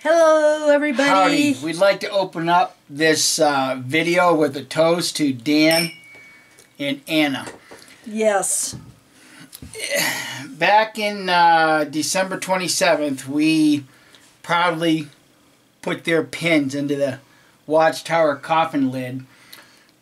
Hello, everybody. Howdy. We'd like to open up this uh, video with a toast to Dan and Anna. Yes. Back in uh, December 27th, we proudly put their pins into the Watchtower coffin lid.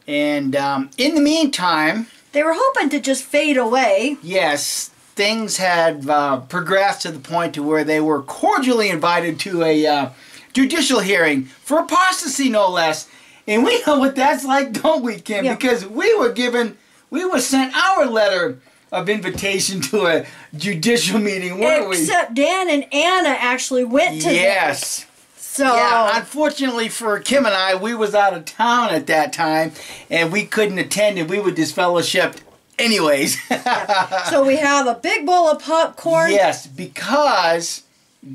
And um, in the meantime, They were hoping to just fade away. yes, things had uh, progressed to the point to where they were cordially invited to a uh, judicial hearing for apostasy, no less. And we know what that's like, don't we, Kim? Yeah. Because we were given, we were sent our letter of invitation to a judicial meeting, weren't we? Except Dan and Anna actually went to Yes. that. So Yeah, unfortunately for Kim and I, we was out of town at that time, and we couldn't attend, and we were disfellowshipped anyways. so we have a big bowl of popcorn. Yes, because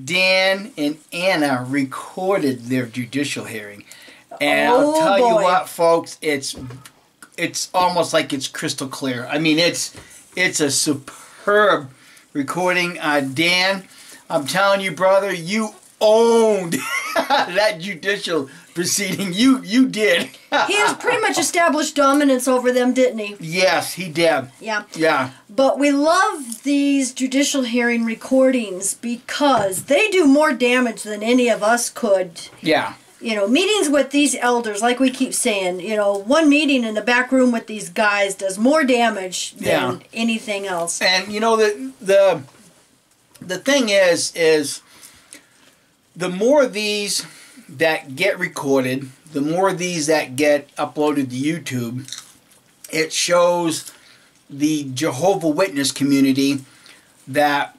Dan and Anna recorded their judicial hearing. And Oh, I'll tell you what, folks, it's it's almost like it's crystal clear. I mean, it's it's a superb recording. Uh, Dan, I'm telling you, brother, you owned that judicial proceeding. You you did. He has pretty much established dominance over them, didn't he? yes, he did. Yeah. Yeah. But we love these judicial hearing recordings because they do more damage than any of us could. Yeah. You know, meetings with these elders, like we keep saying, you know, one meeting in the back room with these guys does more damage than Yeah. anything else. And you know the the the thing is is the more of these that get recorded, the more of these that get uploaded to YouTube, it shows the Jehovah Witness community that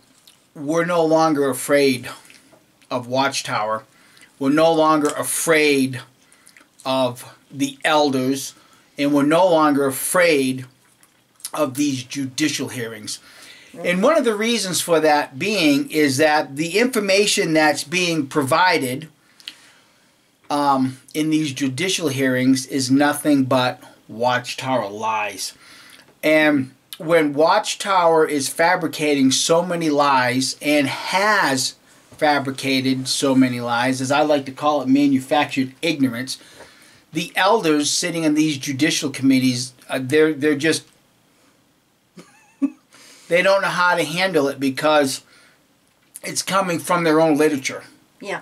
we're no longer afraid of Watchtower. We're no longer afraid of the elders, and we're no longer afraid of these judicial hearings. And one of the reasons for that being is that the information that's being provided um, in these judicial hearings is nothing but Watchtower lies. And when Watchtower is fabricating so many lies and has fabricated so many lies, as I like to call it, manufactured ignorance, the elders sitting in these judicial committees, uh, they're they're just they don't know how to handle it because it's coming from their own literature. Yeah.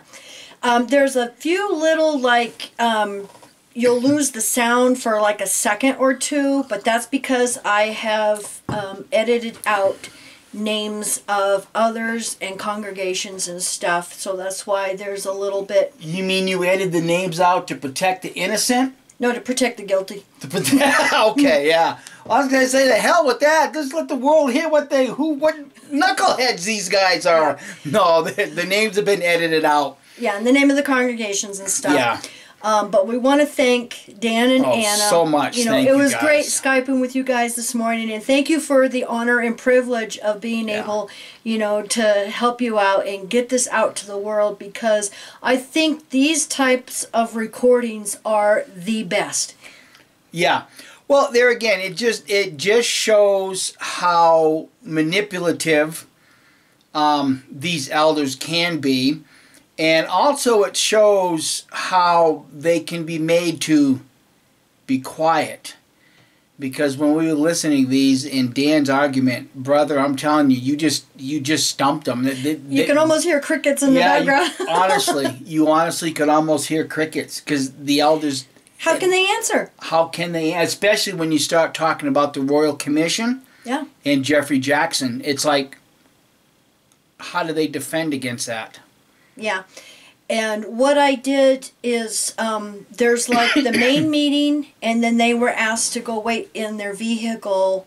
Um, there's a few little, like, um, you'll lose the sound for like a second or two, but that's because I have um, edited out names of others and congregations and stuff. So that's why there's a little bit, You mean you added the names out to protect the innocent? no, to protect the guilty. To protect, okay, yeah. I was gonna say the hell with that. Just let the world hear what they who what knuckleheads these guys are. No, the, the names have been edited out. Yeah, and the name of the congregations and stuff. Yeah. Um, but we want to thank Dan and Oh, Anna so much. You know, Thank it was great skyping with you guys this morning, and thank you for the honor and privilege of being Yeah. able, you know, to help you out and get this out to the world because I think these types of recordings are the best. Yeah. Well, there again, it just it just shows how manipulative um, these elders can be, and also it shows how they can be made to be quiet. Because when we were listening to these in Dan's argument, brother, I'm telling you, you just you just stumped them. They- they- You they- can almost hear crickets in the background. you, honestly, you honestly could almost hear crickets because the elders How can they answer? how can they especially when you start talking about the royal commission Yeah. and geoffrey jackson it's like how do they defend against that Yeah. And what I did is um, there's like the main meeting, and then they were asked to go wait in their vehicle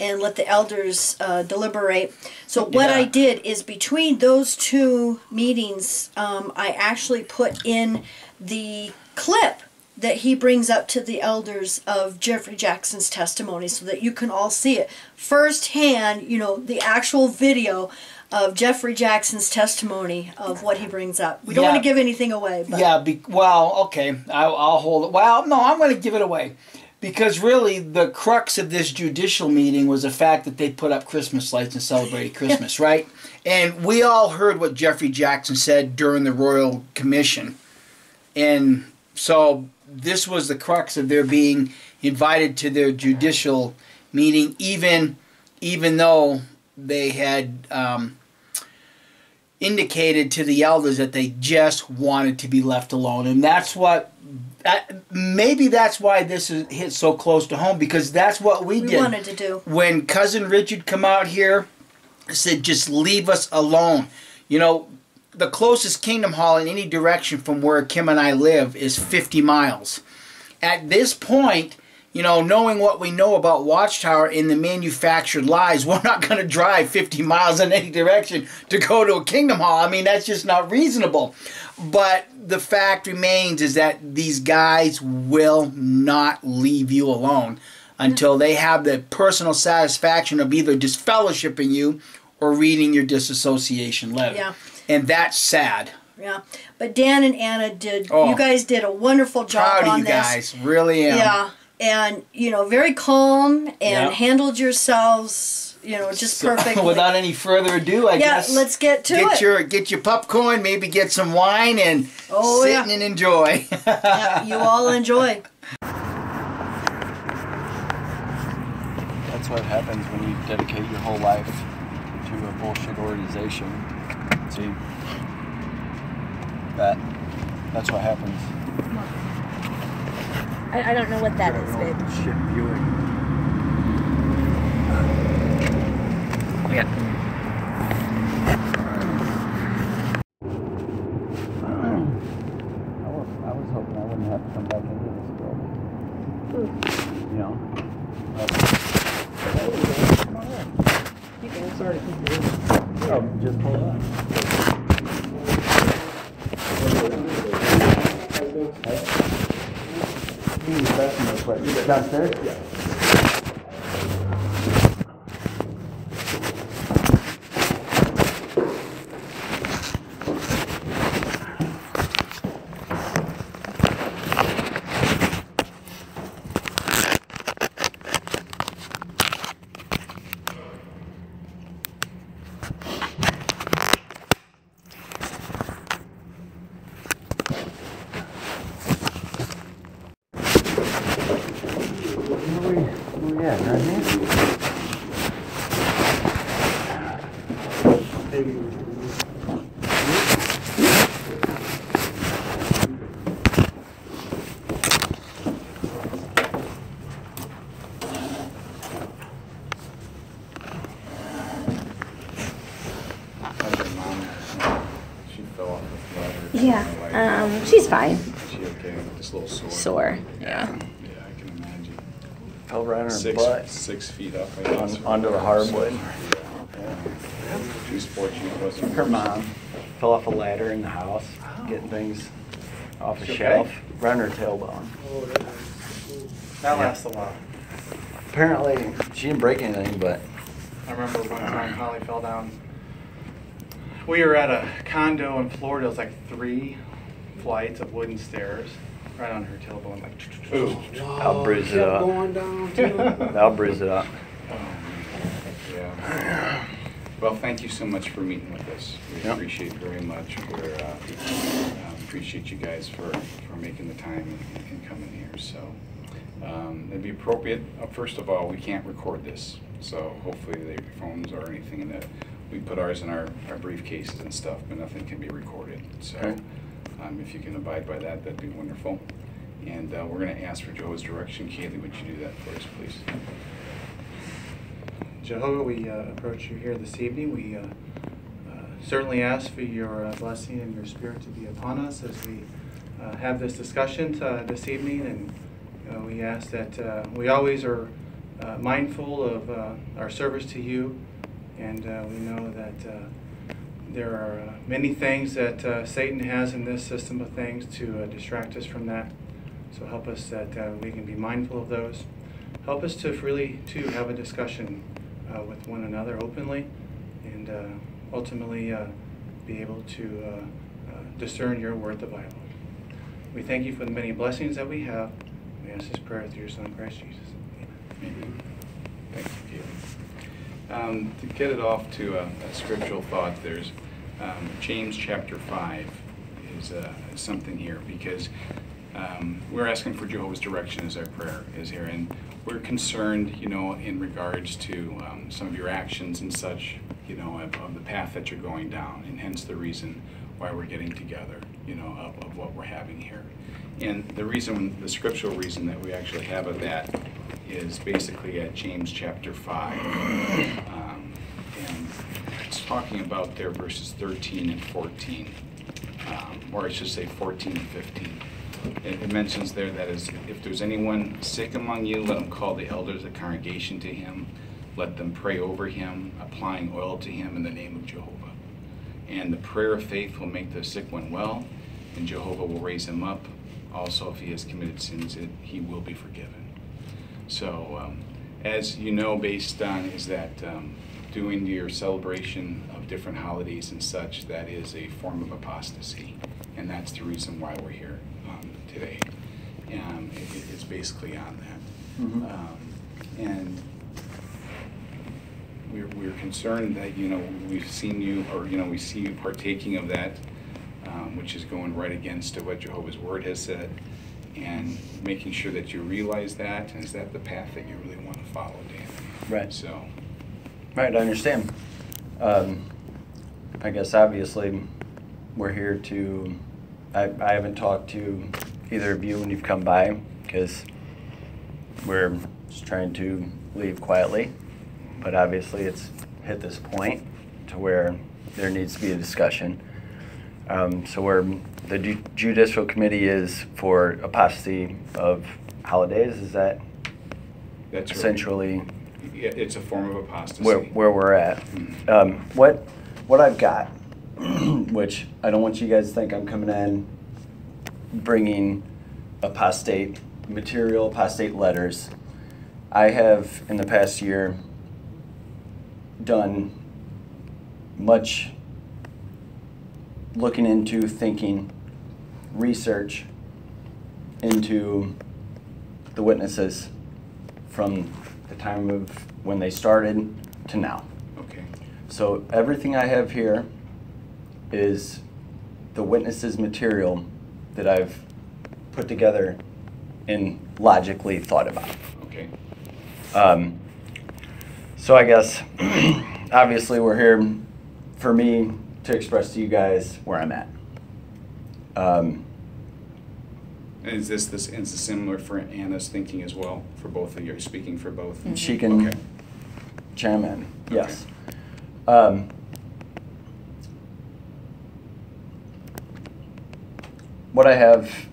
and let the elders uh, deliberate. So what I did is between those two meetings, um, I actually put in the clip that he brings up to the elders of Geoffrey Jackson's testimony so that you can all see it firsthand, you know, the actual video of Geoffrey Jackson's testimony of what he brings up. We don't Yeah. want to give anything away, but yeah be, well okay I, i'll hold it well no i'm going to give it away Because really, the crux of this judicial meeting was the fact that they put up Christmas lights and celebrated Christmas, right? And we all heard what Geoffrey Jackson said during the Royal Commission. And so this was the crux of their being invited to their judicial meeting, even even though they had um, indicated to the elders that they just wanted to be left alone, and that's what. Uh, maybe that's why this is hit so close to home because that's what we, We did wanted to do. when cousin Richard come out here, said just leave us alone. You know, the closest Kingdom Hall in any direction from where Kim and I live is 50 miles. At this point, you know, knowing what we know about Watchtower in the manufactured lies, we're not going to drive 50 miles in any direction to go to a Kingdom Hall. I mean, that's just not reasonable. But the fact remains is that these guys will not leave you alone until they have the personal satisfaction of either disfellowshipping you or reading your disassociation letter. Yeah. And that's sad. Yeah, but Dan and Anna did. Oh. You guys did a wonderful job Proud on of you this. guys. Really am. Yeah, and you know, very calm and Yeah. handled yourselves. You know, just So, perfect. without any further ado, I yeah, guess let's get to it. get it. your get your popcorn, maybe get some wine and Oh, sit yeah. and enjoy. Yeah, you all enjoy. That's what happens when you dedicate your whole life to a bullshit organization. See, that that's what happens. I, I don't know what that is, babe. Shit viewing. I was, hoping I wouldn't have to come back into this building. You know. Oh, just pull up. You use the bathroom real quick. Downstairs? Yeah. Where we, where we at? Right here? She fell off the ladder. Yeah. Um, she's fine. She okay, just a little sore. Sore. Yeah. Yeah, I can imagine. Fell right on her Six, butt six feet up. I guess. on, onto the hardwood. Yeah. Too fortunate, wasn't Her mom fell off a ladder in the house, getting things off a She shelf, okay? ran her tailbone. That Yeah. lasts a while. Apparently, she didn't break anything, but I remember one time Holly fell down. We were at a condo in Florida. It was like three flights of wooden stairs, right on her tailbone, like. Ooh. I'll bruise it up. I'll bruise it up. Yeah. Well, thank you so much for meeting with us. We Yep. appreciate very much. We're, uh, uh, appreciate you guys for, for making the time and, and coming here, so. Um, it'd be appropriate, uh, first of all, we can't record this, so hopefully the phones or anything in that, we put ours in our, our briefcases and stuff, but nothing can be recorded, so. Okay. Um, if you can abide by that, that'd be wonderful. And, uh, we're gonna ask for Jehovah's direction. Kaylee, would you do that for us, please? Jehovah, we uh, approach you here this evening. We uh, uh, certainly ask for your uh, blessing and your spirit to be upon us as we uh, have this discussion this evening. And we ask that we always are mindful of our service to you. And we know that there are uh, many things that uh, Satan has in this system of things to uh, distract us from that. So help us that uh, we can be mindful of those. Help us to really to have a discussion uh, with one another openly, and uh, ultimately uh, be able to discern your word, the Bible. We thank you for the many blessings that we have. We ask this prayer through your Son, Christ Jesus. Amen. Amen. Thank you. Um, to get it off to a, a scriptural thought, there's um, James chapter 5 is, uh, something here because um, we're asking for Jehovah's direction as our prayer is here. And we're concerned, you know, in regards to um, some of your actions and such, you know, of, of the path that you're going down, and hence the reason why we're getting together, you know, of, of what we're having here. And the reason, the scriptural reason that we actually have of that is basically at James chapter 5. Um, and it's talking about there verses 13 and 14, um, or I should say 14 and 15. It, it mentions there that is, if there's anyone sick among you, let him call the elders of the congregation to him. Let them pray over him, applying oil to him in the name of Jehovah. And the prayer of faith will make the sick one well, and Jehovah will raise him up. Also, if he has committed sins, it, he will be forgiven. So, um, as you know, based on is that um, doing your celebration of different holidays and such, that is a form of apostasy, and that's the reason why we're here um, today. Um, it, it- it's basically on that, Mhm. um, and we're, we're concerned that you know we've seen you, or you know we see you partaking of that, um, which is going right against what Jehovah's Word has said, and making sure that you realize that, and is that the path that you really want to follow, Dan? Right. So, Right, I understand. Um, I guess obviously, we're here to, I, I haven't talked to either of you when you've come by, because we're just trying to leave quietly. But obviously, it's hit this point to where there needs to be a discussion. Um, so we're, the ju- judicial committee is for apostasy of holidays, is that that's essentially Yeah, it's a form of apostasy. where, where we're at. Mhm. Um, what, what I've got, which I don't want you guys to think I'm coming in bringing apostate material, apostate letters. I have in the past year done much looking into thinking, research into the witnesses from the time of when they started to now. Okay. So everything I have here is the witnesses' material that I've put together and logically thought about. Okay. Um, so I guess, obviously, we're here for me to express to you guys where I'm at. Um, is this this is this similar for Anna's thinking as well for both of you? Speaking for both. She can Okay. chime in, yes. Um, what I have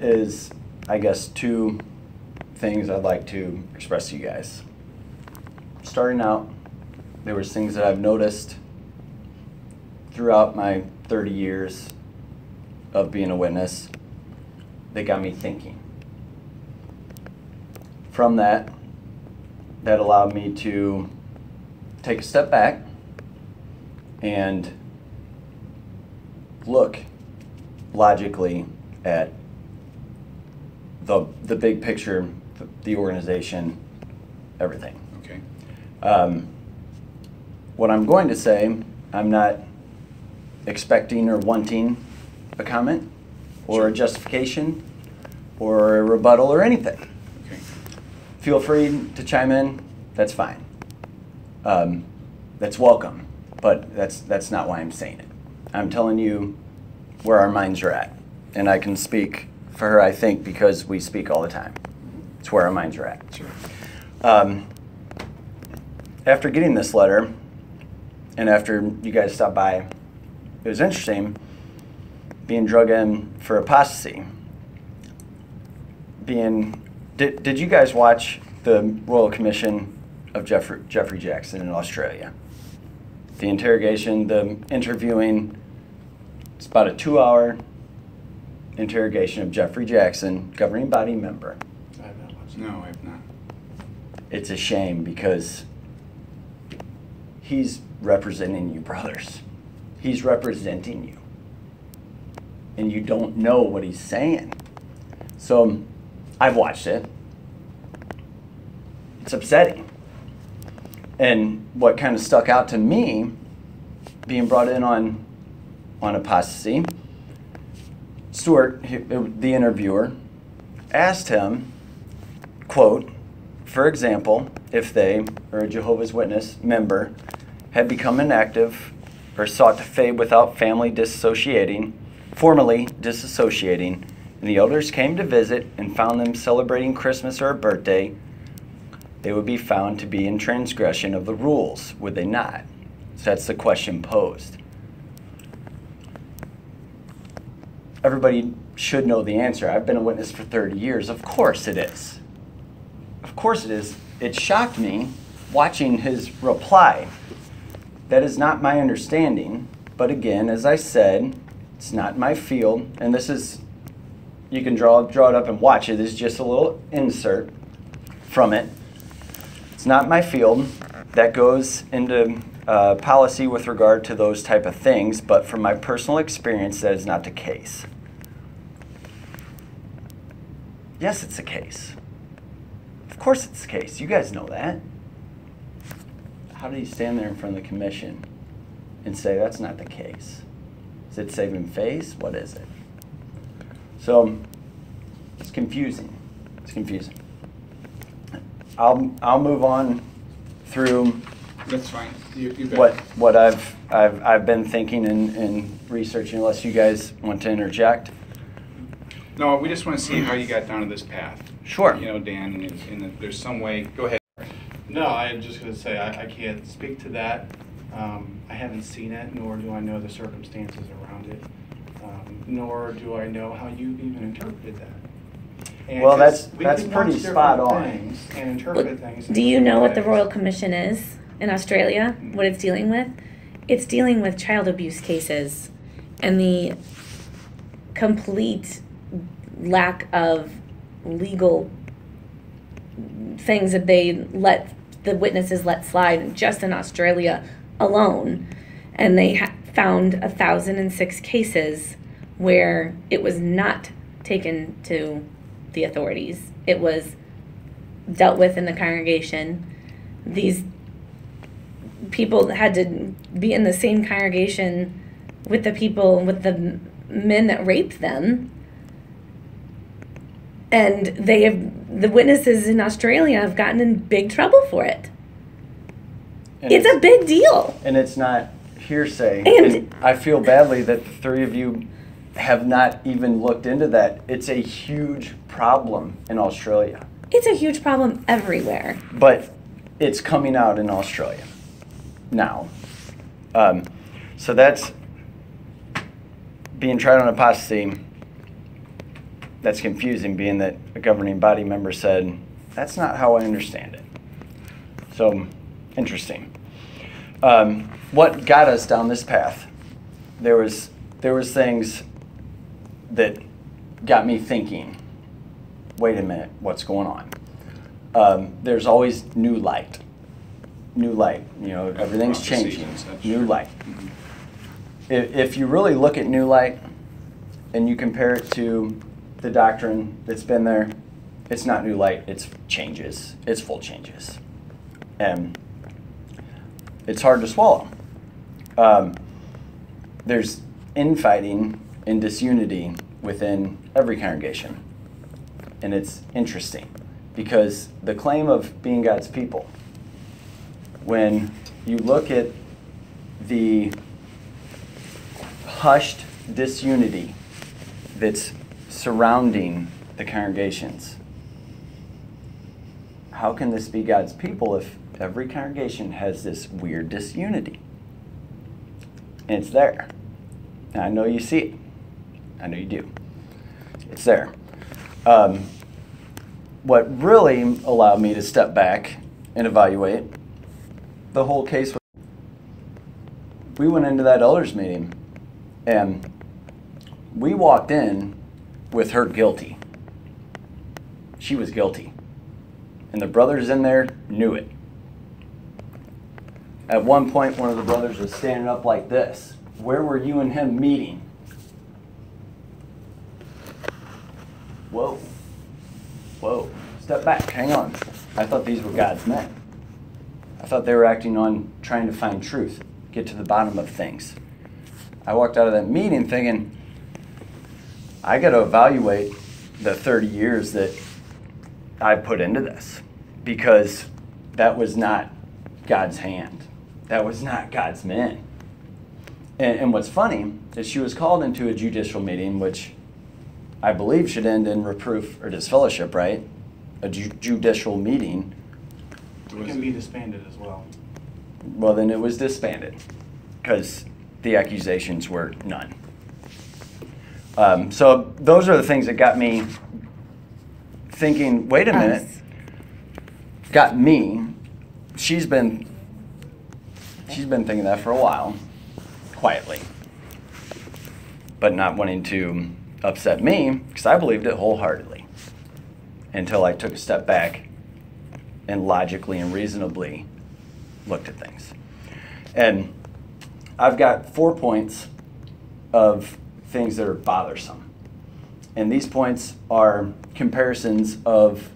is, I guess, two things I'd like to express to you guys. Starting out, there was things that I've noticed throughout my 30 years of being a witness that got me thinking. From that, that allowed me to take a step back and look logically at the the big picture, the, the organization, everything. Okay. Um, what I'm going to say, I'm not expecting or wanting a comment or Sure. a justification or a rebuttal or anything Okay. feel free to chime in. That's fine. Um, that's welcome, but that's that's not why I'm saying it. I'm telling you where our minds are at, and I can speak for her. I think because we speak all the time. It's where our minds are at. Sure. Um, after getting this letter, and after you guys stopped by, it was interesting being drug in for apostasy. Being, did, did you guys watch the Royal Commission of Geoffrey, Geoffrey Jackson in Australia? The interrogation, the interviewing, it's about a two hour interrogation of Geoffrey Jackson, governing body member. I have not watched No, I have not. it's a shame because he's representing you, brothers. He's representing you. And you don't know what he's saying. So I've watched it. It's upsetting. And what kind of stuck out to me, being brought in on on apostasy, Stewart, the interviewer, asked him, quote, for example, if they, or a Jehovah's Witness member, had become inactive or sought to fade without family disassociating, formally disassociating, and the elders came to visit and found them celebrating Christmas or a birthday, they would be found to be in transgression of the rules, would they not? So that's the question posed. Everybody should know the answer. I've been a witness for 30 years. Of course it is. Of course it is. It shocked me watching his reply. That is not my understanding. But again, as I said, it's not my field. And this is, you can draw, draw it up and watch it. This is just a little insert from it. It's not my field. That goes into uh, policy with regard to those type of things. But from my personal experience, that is not the case. Yes, it's the case. Of course it's the case. You guys know that. How do you stand there in front of the commission and say that's not the case? Is it saving face? What is it? So it's confusing. It's confusing. I'll I'll move on through That's fine. You, you what what I've I've I've been thinking and, and researching unless you guys want to interject. No, we just want to see how you got down to this path. Sure. You know, Dan, and, and there's some way, go ahead. No, I'm just gonna say, I, I can't speak to that. Um, I haven't seen it, nor do I know the circumstances around it. Um, nor do I know how you even interpreted that. And Well, 'cause that's- we that's pretty spot on. things And interpret things. Do you know what the Royal. Commission is in Australia? What it's dealing with? It's dealing with child abuse cases and the complete lack of legal things that they let the witnesses let slide just in Australia alone. And they ha- found a thousand and six cases where it was not taken to the authorities. It was dealt with in the congregation. These people had to be in the same congregation with the people, with the men that raped them. And they have, the witnesses in Australia have gotten in big trouble for it. And It's a big deal. and it's not hearsay. And- I feel badly that the three of you have not even looked into that. It's a huge problem in Australia, It's a huge problem everywhere. but it's coming out in Australia now. Um, so that's being tried on apostasy. That's confusing, being that a governing body member said, "That's not how I understand it." So interesting. Um, what got us down this path? There was there was things that got me thinking. Wait a minute, what's going on? Um, there's always new light. New light. You know, everything's changing. New light. If, if you really look at new light and you compare it to the doctrine that's been there, it's not new light. It's changes. It's full changes, and it's hard to swallow. Um, there's infighting and disunity within every congregation. And it's interesting because the claim of being God's people, when you look at the hushed disunity that's surrounding the congregations, how can this be God's people if every congregation has this weird disunity? And it's there. And I know you see it. I know you do. It's there. Um, what really allowed me to step back and evaluate the whole case was we went into that elders meeting and we walked in with her guilty. She was guilty. And the brothers in there knew it. At one point, one of the brothers was standing up like this. Where were you and him meeting? Whoa. Whoa. Step back, hang on. I thought these were God's men. I thought they were acting on trying to find truth, get to the bottom of things. I walked out of that meeting thinking, I got to evaluate the 30 years that I put into this because that was not God's hand. That was not God's men. And, and what's funny is she was called into a judicial meeting, which I believe should end in reproof or disfellowship, right? A ju- judicial meeting. It can be disbanded as well. Well, then it was disbanded because the accusations were none. Um, so those are the things that got me thinking. Wait a minute. Got me. She's been. She's been thinking that for a while, quietly, but not wanting to upset me because I believed it wholeheartedly until I took a step back and logically and reasonably looked at things. And I've got four points of things that are bothersome. And these points are comparisons of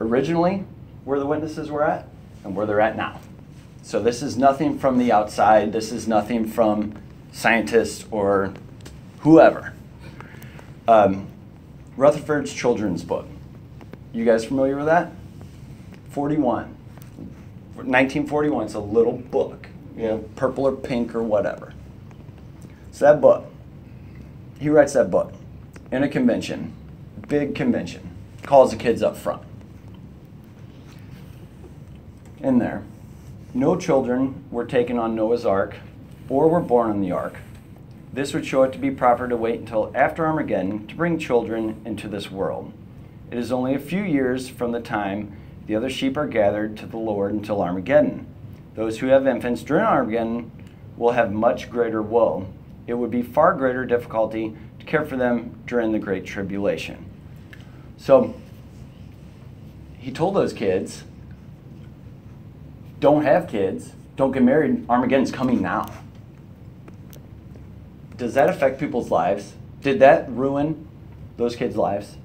originally where the witnesses were at and where they're at now. So this is nothing from the outside, this is nothing from scientists or whoever. Um, Rutherford's children's book. You guys familiar with that? 41. 1941. It's a little book, you know, purple or pink or whatever. So that book, he writes that book in a convention, big convention, calls the kids up front. In there, no children were taken on Noah's Ark or were born on the ark. This would show it to be proper to wait until after Armageddon to bring children into this world. It is only a few years from the time the other sheep are gathered to the Lord until Armageddon. Those who have infants during Armageddon will have much greater woe. It would be far greater difficulty to care for them during the Great Tribulation. So, he told those kids, don't have kids, don't get married, Armageddon's coming now. Does that affect people's lives? Did that ruin those kids' lives?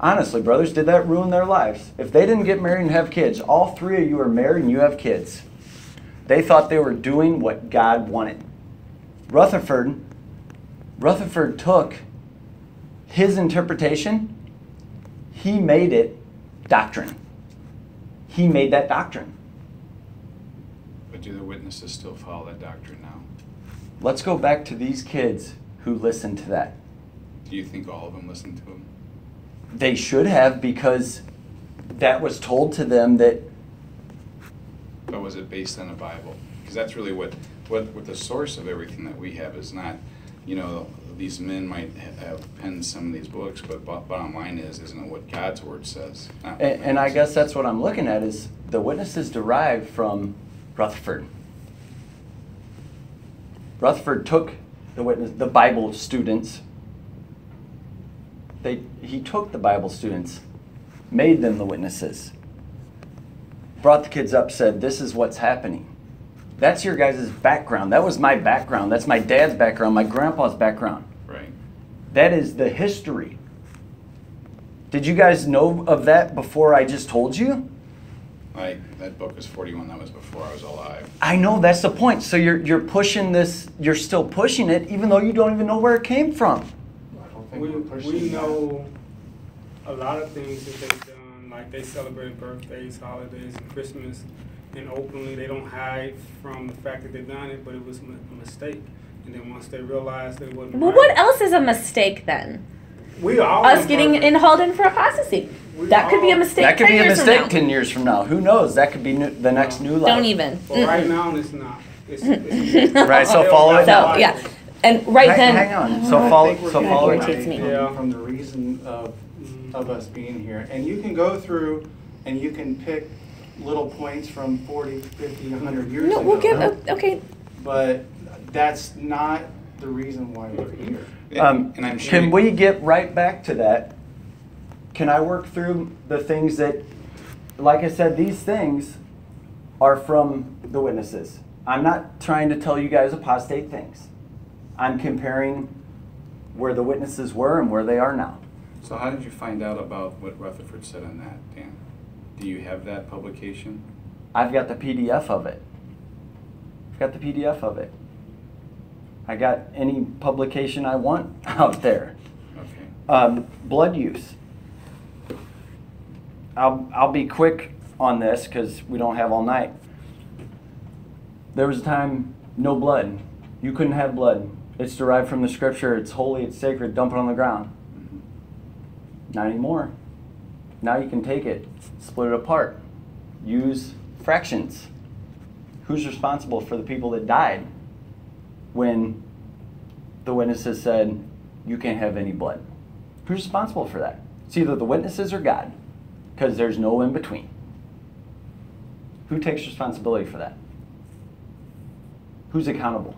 Honestly, brothers, did that ruin their lives? If they didn't get married and have kids, all three of you are married and you have kids. They thought they were doing what God wanted. Rutherford, Rutherford took his interpretation, he made it doctrine. He made that doctrine. But do the witnesses still follow that doctrine now? Let's go back to these kids who listened to that. Do you think all of them listened to him? They should have because that was told to them that But was it based on the Bible? Because that's really what, what, what the source of everything that we have is not, you know, these men might have penned some of these books, but bo- bottom line is, isn't it what God's word says? and, and I guess that's what I'm looking at is the witnesses derived from Rutherford. Rutherford took the witness the Bible students. They he took the Bible students, made them the witnesses. Brought the kids up, said, This is what's happening. That's your guys' background. That was my background. That's my dad's background, my grandpa's background. Right. That is the history. Did you guys know of that before I just told you? Like, that book was forty-one, that was before I was alive. I know that's the point. So you're you're pushing this. You're still pushing it, even though you don't even know where it came from. I don't think We, we're pushing we that. know a lot of things that they've done, like they celebrate birthdays, holidays, and Christmas, and openly they don't hide from the fact that they've done it, but it was a mistake. And then once they realize that it wasn't Well, right, what else is a mistake then? We all Us getting imperfect. in hauled in for apostasy. We That could be a mistake. that could be a mistake ten years from now. Who knows? That could be new, the next new light. Don't even. But right now, it's not. It's, it's Right, so follow it that's. So yeah, and right hang, then. hang on. So follow. So follow away it. irritates me. Yeah. From the reason of, of us being here. And you can go through and you can pick little points from 40, 50, 100 years No, ago. we'll give. Okay. But that's not the reason why we're here. Um, And I'm sure. can we get right back to that? Can I work through the things that, like I said, these things are from the witnesses. I'm not trying to tell you guys apostate things. I'm comparing where the witnesses were and where they are now. So how did you find out about what Rutherford said on that, Dan? Do you have that publication? I've got the PDF of it. I've got the PDF of it. I got any publication I want out there. Okay. Um, blood use. I'll, I'll be quick on this because we don't have all night. There was a time, no blood. You couldn't have blood. It's derived from the scripture. It's holy, it's sacred, dump it on the ground. Not anymore. Now you can take it, split it apart, use fractions. Who's responsible for the people that died when the witnesses said, you can't have any blood? Who's responsible for that? It's either the witnesses or God, because there's no in between. Who takes responsibility for that? Who's accountable?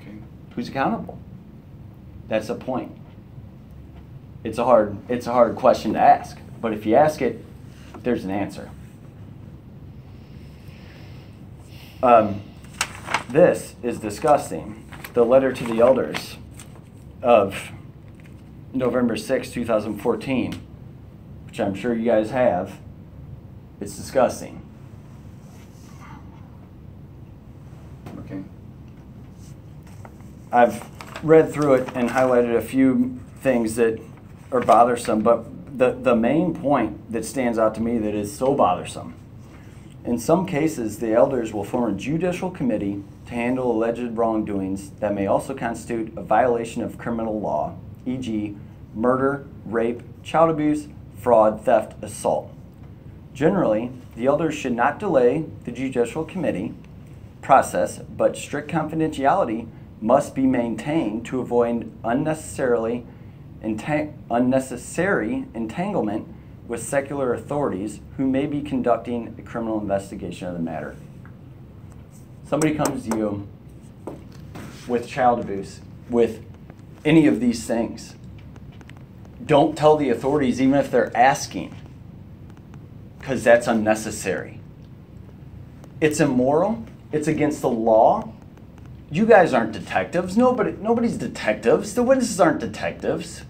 Okay. Who's accountable? That's the point. It's a hard it's a hard question to ask, but if you ask it, there's an answer. Um, this is disgusting. The letter to the elders of November 6, 2014, which I'm sure you guys have. It's disgusting. Okay. I've read through it and highlighted a few things that are bothersome, but the, the main point that stands out to me that is so bothersome. In some cases, the elders will form a judicial committee to handle alleged wrongdoings that may also constitute a violation of criminal law, e.g., murder, rape, child abuse, fraud, theft, assault. Generally, the elders should not delay the judicial committee process, but strict confidentiality must be maintained to avoid unnecessarily entang- unnecessary entanglement with secular authorities who may be conducting a criminal investigation of the matter. Somebody comes to you with child abuse, with any of these things. Don't tell the authorities, even if they're asking, because that's unnecessary. It's immoral. It's against the law. You guys aren't detectives. Nobody, nobody's detectives. The witnesses aren't detectives.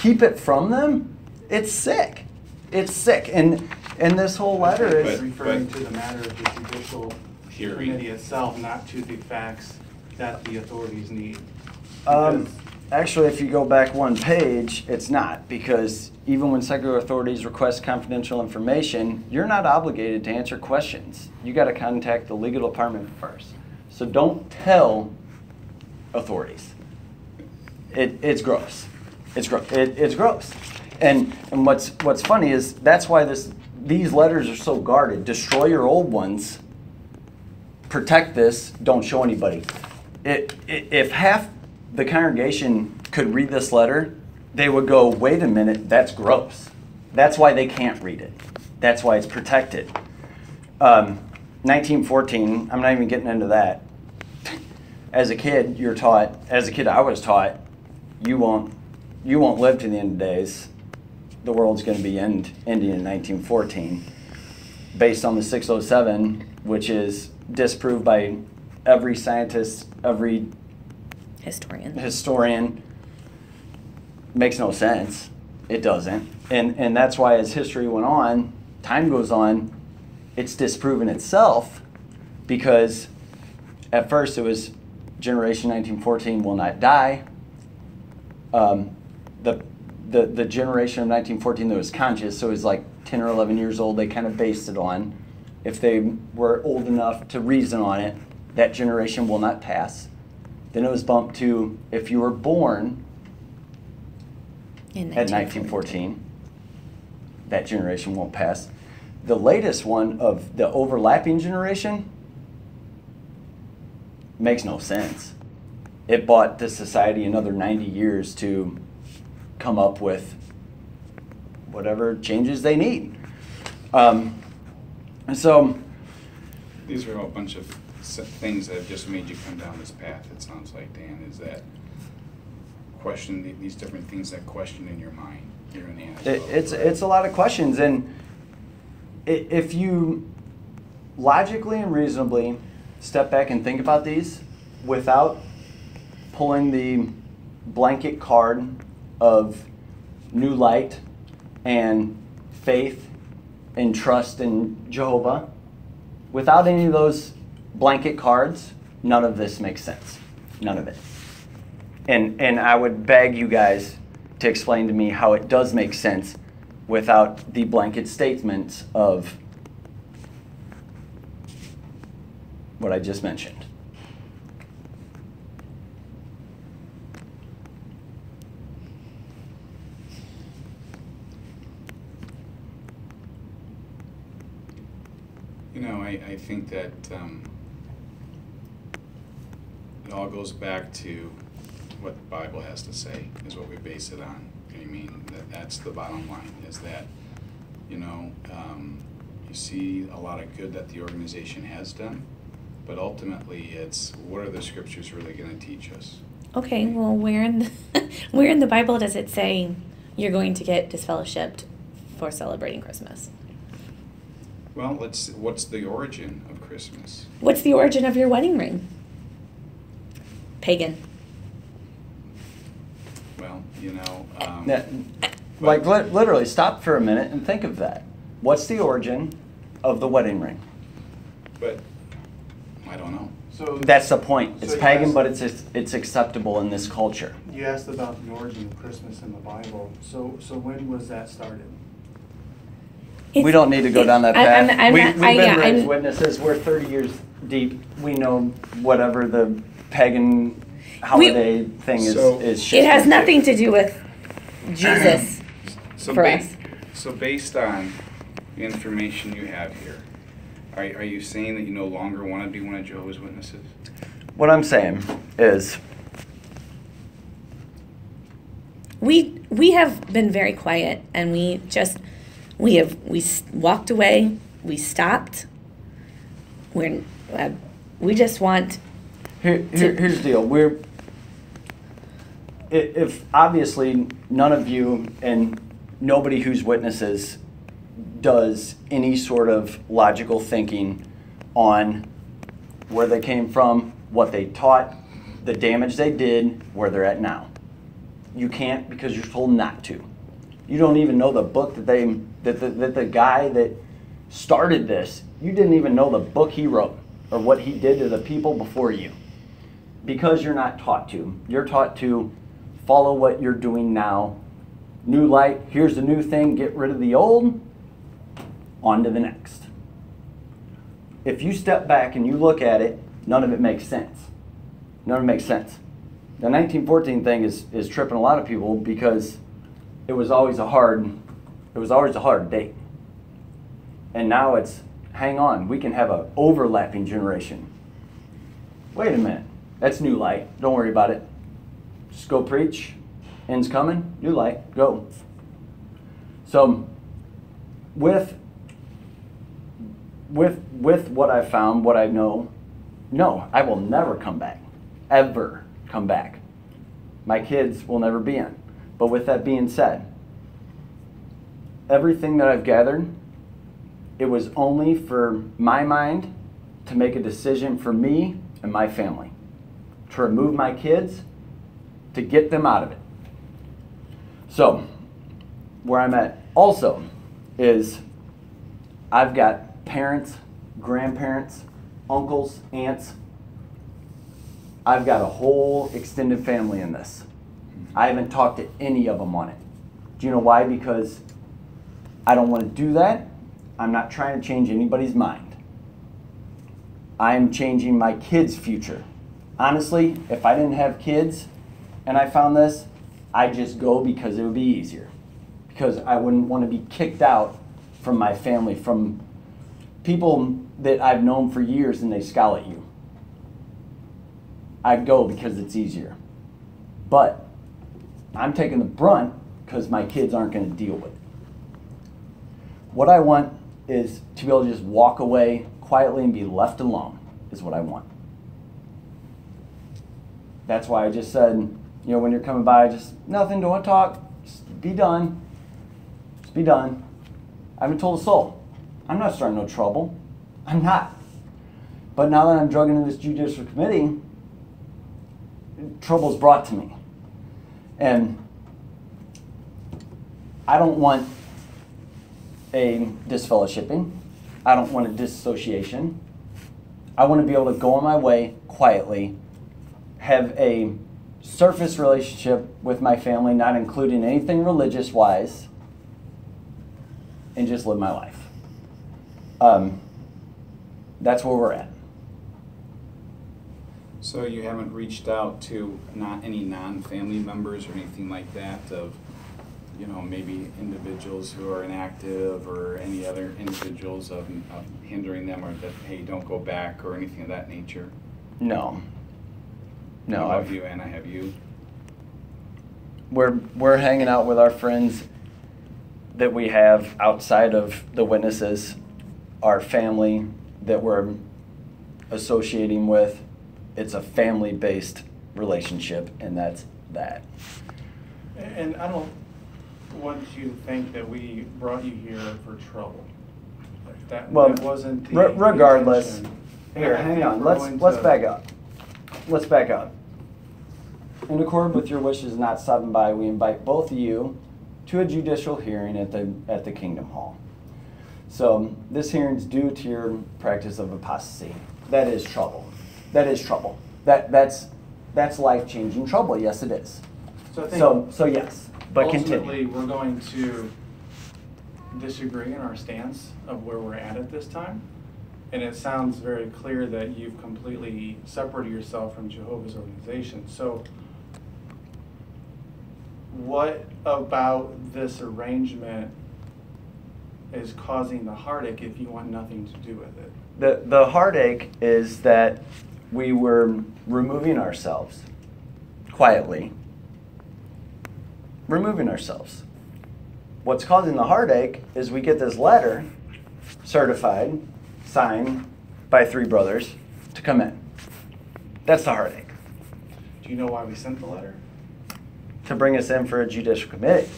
Keep it from them. It's sick. It's sick. And and this whole letter Okay, is but- Referring to the matter of the judicial Hearing. committee itself, not to the facts that the authorities need. Um, actually, if you go back one page, it's not because even when secular authorities request confidential information, you're not obligated to answer questions. You got to contact the legal department first. So don't tell authorities. It, it's gross. It's gross. It, it's gross. And and what's what's funny is that's why this these letters are so guarded. Destroy your old ones protect this, don't show anybody. It, i if half the congregation could read this letter, they would go, wait a minute, that's gross. That's why they can't read it. That's why it's protected. Um, 1914, I'm not even getting into that. As a kid, you're taught, as a kid, I was taught, you won't, you won't live to the end of days. The world's going to be end, ending in 1914 based on the 607, which is disproved by every scientist, every Historian. historian. Makes no sense. It doesn't. And, and that's why, as history went on, time goes on, it's disproven itself because at first it was generation 1914 will not die. Um, the, the, the generation of 1914 that was conscious, so it was like 10 or 11 years old, they kind of based it on. If they were old enough to reason on it, that generation will not pass. Then it was bumped to if you were born In at 1914, that generation won't pass. The latest one of the overlapping generation makes no sense. It bought the society another 90 years to come up with whatever changes they need. Um, and so, These are all a bunch of things that have just made you come down this path, it sounds like, Dan, is that question, these different things that question in your mind the end. It, it's it's a lot of questions, and if you logically and reasonably step back and think about these without pulling the blanket card of new light and faith and trust in Jehovah, without any of those blanket cards, none of this makes sense. None of it. And, and I would beg you guys to explain to me how it does make sense without the blanket statements of what I just mentioned. You know, I, I think that um, it all goes back to what the Bible has to say, is what we base it on. I mean, that, that's the bottom line, is that, you know, um, you see a lot of good that the organization has done, but ultimately it's what are the scriptures really going to teach us? Okay, well, where in the, where in the Bible does it say you're going to get disfellowshipped for celebrating Christmas? Well, let's. What's the origin of Christmas? What's the origin of your wedding ring? Pagan. Well, you know. Um, Yeah, like li- literally, stop for a minute and think of that. What's the origin of the wedding ring? But I don't know. So That's the point. It's So pagan, asked- but it's it's acceptable in this culture. you asked about the origin of Christmas in the Bible. So so when was that started? We don't need to go down that I- I'm- path. I'm we, not- we've I- been yeah, I'm- witnesses. We're 30 years deep. We know whatever the pagan holiday thing is So- is It has nothing to do with Jesus. So For ba- us. So based on the information you have here, are, are you saying that you no longer want to be one of Jehovah's Witnesses? What I'm saying is, we we have been very quiet and we just we have we walked away we stopped we're uh, we just want Here, here, here's the deal. We're if obviously none of you and nobody who's witnesses does any sort of logical thinking on where they came from, what they taught, the damage they did, where they're at now. You can't because you're told not to. You don't even know the book that they that the, that the guy that started this. You didn't even know the book he wrote or what he did to the people before you. Because you're not taught to. You're taught to follow what you're doing now. New light, here's the new thing, get rid of the old, on to the next. If you step back and you look at it, none of it makes sense. None of it makes sense. The 1914 thing is, is tripping a lot of people because it was always a hard it was always a hard date. And now it's hang on, we can have an overlapping generation. Wait a minute. That's new light. Don't worry about it. Just go preach. End's coming. New light. Go. So with with with what I found, what I know, no, I will never come back. Ever come back. My kids will never be in. But with that being said, everything that I've gathered, it was only for my mind to make a decision for me and my family. To remove my kids, to get them out of it. So, where I'm at also is I've got parents, grandparents, uncles, aunts. I've got a whole extended family in this. I haven't talked to any of them on it. Do you know why? Because I don't want to do that. I'm not trying to change anybody's mind. I am changing my kids' future. Honestly, if I didn't have kids and I found this, I'd just go because it would be easier. Because I wouldn't want to be kicked out from my family, from people that I've known for years and they scowl at you. I'd go because it's easier. But I'm taking the brunt because my kids aren't going to deal with it. What I want is to be able to just walk away quietly and be left alone, is what I want. That's why I just said, you know, when you're coming by, just nothing, don't want to talk, just be done. Just be done. I haven't told a soul. I'm not starting no trouble. I'm not. But now that I'm drugging in this judicial committee, trouble's brought to me. And I don't want a disfellowshipping. I don't want a dissociation. I want to be able to go on my way quietly, have a surface relationship with my family, not including anything religious wise, and just live my life. Um, that's where we're at. So you haven't reached out to not any non-family members or anything like that of, you know, maybe individuals who are inactive or any other individuals of, of hindering them or that, hey, don't go back or anything of that nature? No. No, I've, Have you, Anna, have you? we're we're hanging out with our friends that we have outside of the witnesses, our family that we're associating with. It's a family-based relationship, and that's that. And I don't want you to think that we brought you here for trouble. That, Well, that wasn't re- regardless- intention. Here, hang on. Let's let's to- back up. Let's back up. In accord with your wishes not stopping by, we invite both of you to a judicial hearing at the at the Kingdom Hall. So this hearing's due to your practice of apostasy. That is trouble. That is trouble. That that's that's life changing trouble. Yes, it is. So I think So so yes, but ultimately, continue. we're going to disagree in our stance of where we're at at this time. And it sounds very clear that you've completely separated yourself from Jehovah's organization. So what about this arrangement is causing the heartache if you want nothing to do with it? The the heartache is that we were removing ourselves quietly. Removing ourselves. What's causing the heartache is we get this letter certified, signed by three brothers to come in. That's the heartache. Do you know why we sent the letter? To bring us in for a judicial committee.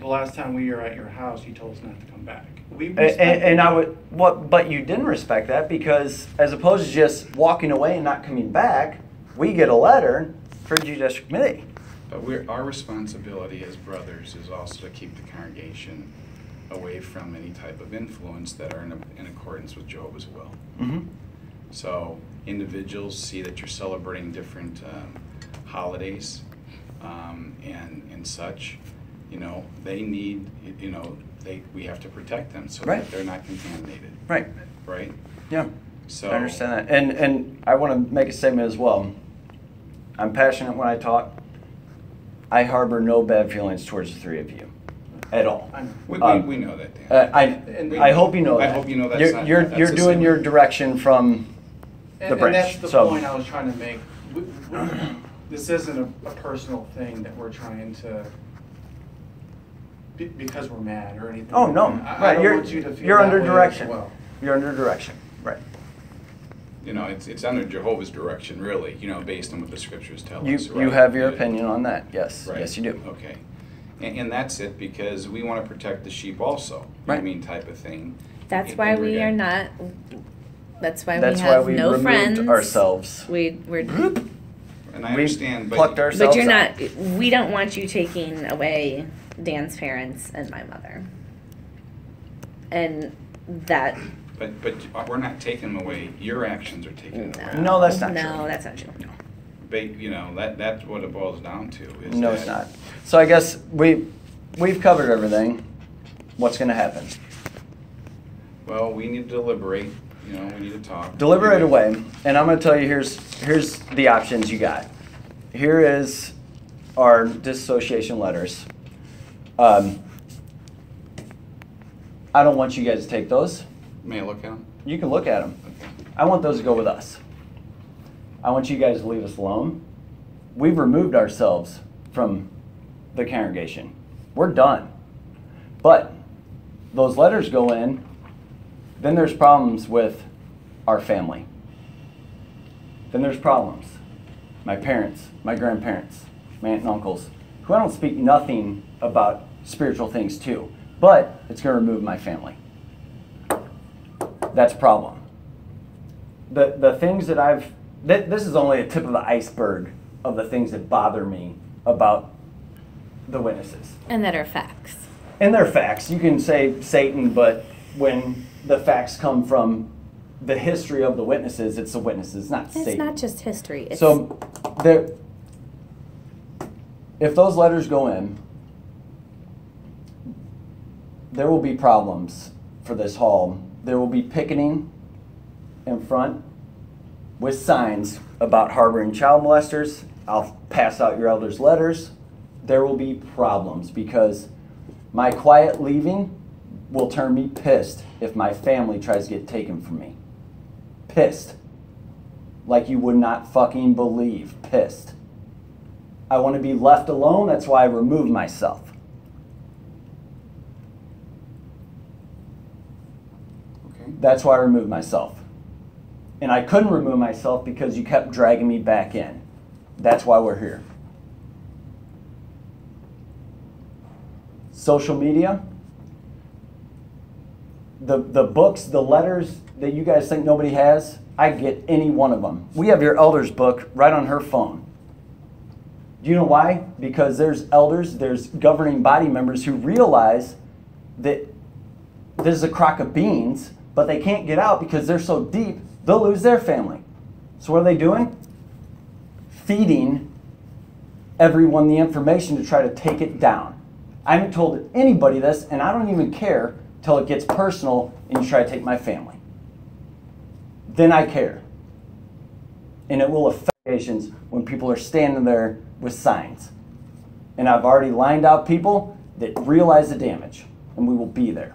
The last time we were at your house, you told us not to come back. We And, and, and I would what but you didn't respect that because as opposed to just walking away and not coming back, we get a letter for a judicial committee. But we're, our responsibility as brothers is also to keep the congregation away from any type of influence that are in, in accordance with Jehovah's will. Mm-hmm. So individuals see that you're celebrating different um, holidays um, and and such. You know, they need. You know, they we have to protect them so Right. that they're not contaminated. Right. Right. Yeah. So I understand that. And and I want to make a statement as well. I'm passionate when I talk. I harbor no bad feelings towards the three of you at all. We, we, Um, we know that, Dan. Uh, I, And- I hope you know I that. hope you know that's You're, not- you're, that's you're doing your direction from And, the branch. and that's the so, point I was trying to make. We, we, this isn't a, a personal thing that we're trying to, be, because we're mad or anything. Oh like no! that. I, I right, don't you're want you to feel you're under direction. well. You're under direction. Right. You know, it's, it's under Jehovah's direction, really, you know, based on what the scriptures tell You us. you right? have your Yeah. opinion on that. Yes. Right. Yes, you do. Okay. And, and that's it because we want to protect the sheep also. You know what I mean, type of thing. That's And- why and we're we gonna- are not. That's why That's we why have we no removed friends. ourselves. We we're. And I we understand, but. plucked ourselves But you're out. not. We don't want you taking away Dan's parents and my mother. And that. But, but we're not taking them away. Your actions are taking it away. No, that's not no, true. No, that's not true. No. But, You know, that, that's what it boils down to. Is No, that- it's not. So I guess we we've covered everything. What's going to happen? Well, we need to deliberate, you know, we need to talk. Deliberate away, and I'm going to tell you here's here's the options you got. Here is our dissociation letters. Um, I don't want you guys to take those. May I look at them? You can look at them. Okay. I want those to go with us. I want you guys to leave us alone. We've removed ourselves from the congregation. We're done. But those letters go in, then there's problems with our family. Then there's problems. My parents, my grandparents, my aunt and uncles, who I don't speak nothing about spiritual things too, but it's going to remove my family. That's a problem the the things that I've th- this is only a tip of the iceberg of the things that bother me about the witnesses. And that are facts. And they're facts. You can say Satan, but when the facts come from the history of the witnesses, it's the witnesses, not It's Satan. It's not just history. It's So there, if those letters go in, there will be problems for this hall. There will be picketing in front with signs about harboring child molesters. I'll pass out your elders' letters. There will be problems because my quiet leaving will turn me pissed if my family tries to get taken from me. Pissed like you would not fucking believe. Pissed. I want to be left alone. That's why I remove myself. Okay. That's why I removed myself. And I couldn't remove myself because you kept dragging me back in. That's why we're here. Social media. The, the books, the letters that you guys think nobody has, I get any one of them. We have your elder's book right on her phone. Do you know why? Because there's elders, there's governing body members who realize that this is a crock of beans, but they can't get out because they're so deep, they'll lose their family. So what are they doing? Feeding everyone the information to try to take it down. I haven't told anybody this, and I don't even care till it gets personal and you try to take my family. Then I care. And it will affect occasions when people are standing there with signs. And I've already lined out people that realize the damage, and we will be there.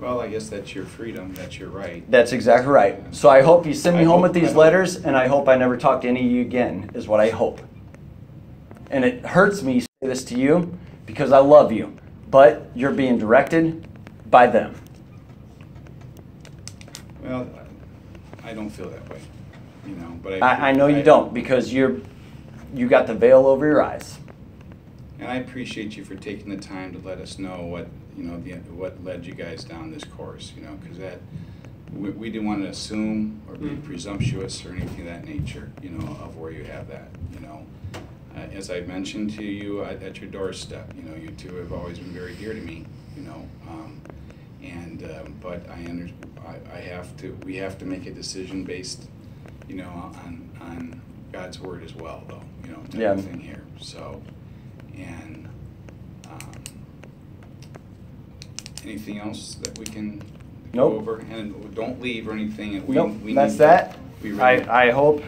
Well, I guess that's your freedom, that's your right. That's exactly right. So I hope you send me I home hope- with these letters, and I hope I never talk to any of you again, is what I hope. And it hurts me to say this to you because I love you, but you're being directed by them. Well, I don't feel that way, you know, but I. I, I know you don't because you're you got the veil over your eyes. And I appreciate you for taking the time to let us know what, you know, the, what led you guys down this course, you know, because that, we, we didn't want to assume or be presumptuous or anything of that nature, you know, of where you have that, you know. Uh, as I mentioned to you at, at your doorstep, you know, you two have always been very dear to me, you know. Um, and, um, but I under, I, I have to, we have to make a decision based, you know, on, on God's word as well, though, you know, type Yeah. of thing here, so. And um, anything else that we can Nope. go over? And don't leave or anything. We, Nope, we that's need that. To, we really, I, I hope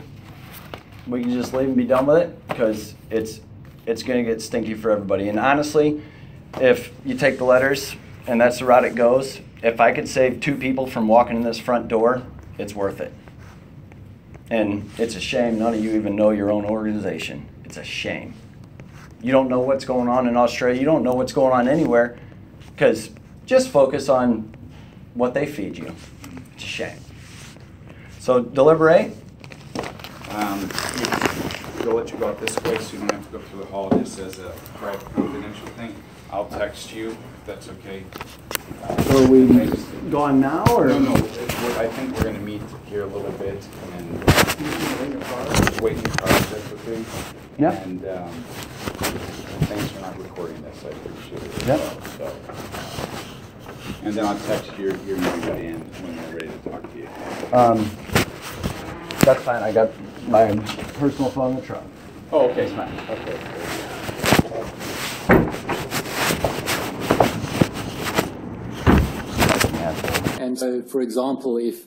we can just leave and be done with it because it's it's gonna get stinky for everybody. And honestly, if you take the letters and that's the route it goes, if I could save two people from walking in this front door, it's worth it. And it's a shame none of you even know your own organization. It's a shame. You don't know what's going on in Australia. You don't know what's going on anywhere because just focus on what they feed you. It's a shame. So deliberate. um, we'll let you go out this way so you don't have to go through the hall. This as a private confidential thing. I'll text you if that's okay. Are we gone now or? No, no. it- I think we're going to meet here a little bit and just wait in your car. if That's okay. Yep. And um, thanks for not recording this. I appreciate it. Yep. So, and then I'll text your your number to Dan when they're ready to talk to you. Um, that's fine. I got my personal phone in the truck. Oh, okay. It's fine. Okay. And so, for example, if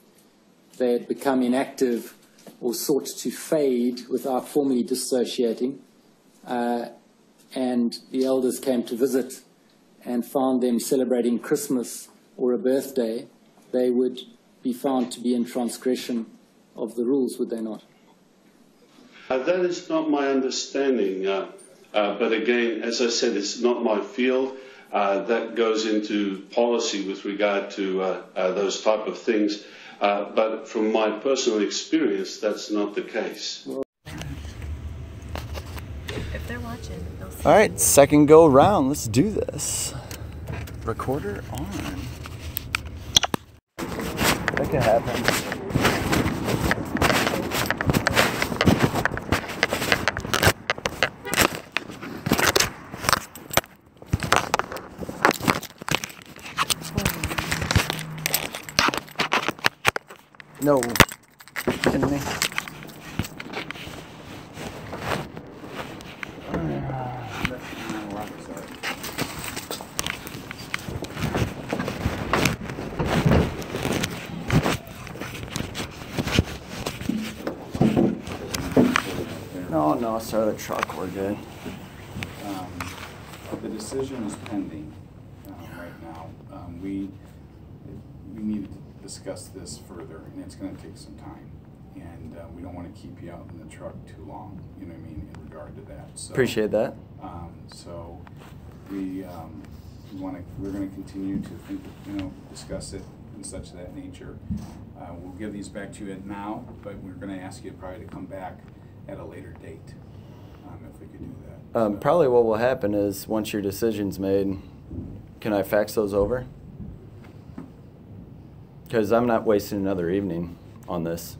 they had become inactive or sought to fade without formally dissociating, uh, and the elders came to visit and found them celebrating Christmas or a birthday, they would be found to be in transgression of the rules, would they not? Uh, that is not my understanding. Uh, uh, but again, as I said, it's not my field. Uh, that goes into policy with regard to uh, uh, those type of things. Uh, but from my personal experience, that's not the case. If All right, second go round. Let's do this. Recorder on. That could happen. No. No, sir, the truck, we're good. Um, The decision is pending uh, right now. Um, We, we need to discuss this further, and it's gonna take some time. And uh, we don't wanna keep you out in the truck too long, you know what I mean, in regard to that, so. Appreciate that. Um, So we, um, we wanna, we're gonna continue to think, you know, discuss it and such of that nature. Uh, We'll give these back to you now, but we're gonna ask you probably to come back at a later date, um, if we could do that. Um, probably what will happen is once your decision's made, can I fax those over? Because I'm not wasting another evening on this.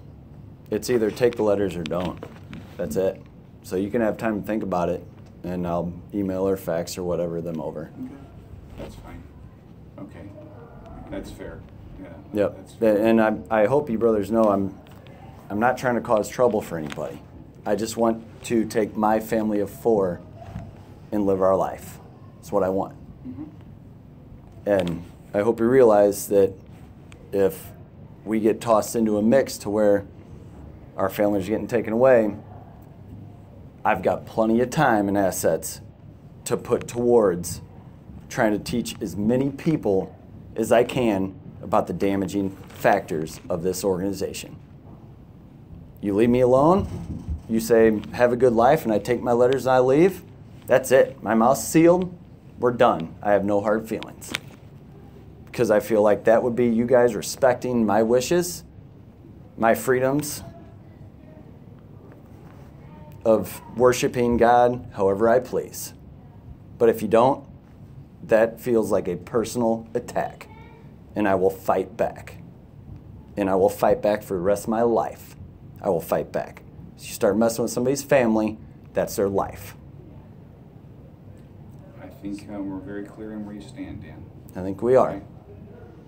It's either take the letters or don't. That's it. So you can have time to think about it, and I'll email or fax or whatever them over. Okay, that's fine. Okay, that's fair, yeah. Yep. Fair. And I, I hope you brothers know I'm, I'm not trying to cause trouble for anybody. I just want to take my family of four and live our life. That's what I want. Mhm. And I hope you realize that if we get tossed into a mix to where our families are getting taken away, I've got plenty of time and assets to put towards trying to teach as many people as I can about the damaging factors of this organization. You leave me alone, you say, have a good life, and I take my letters and I leave, that's it. My mouth's sealed, we're done. I have no hard feelings. Because I feel like that would be you guys respecting my wishes, my freedoms of worshiping God however I please. But if you don't, that feels like a personal attack. And I will fight back. And I will fight back for the rest of my life. I will fight back. So you start messing with somebody's family, that's their life. I think uh, we're very clear on where you stand, Dan. I think we are. Okay?